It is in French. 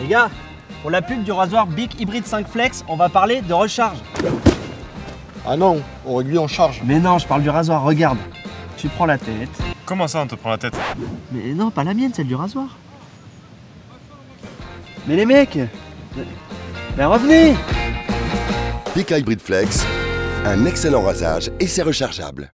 Les gars, pour la pub du rasoir Bic Hybrid 5 Flex, on va parler de recharge. Ah non, on réduit en charge. Mais non, je parle du rasoir, regarde. Tu prends la tête. Comment ça, on te prend la tête? Mais non, pas la mienne, celle du rasoir. Mais les mecs Ben revenez Bic Hybrid Flex, un excellent rasage et c'est rechargeable.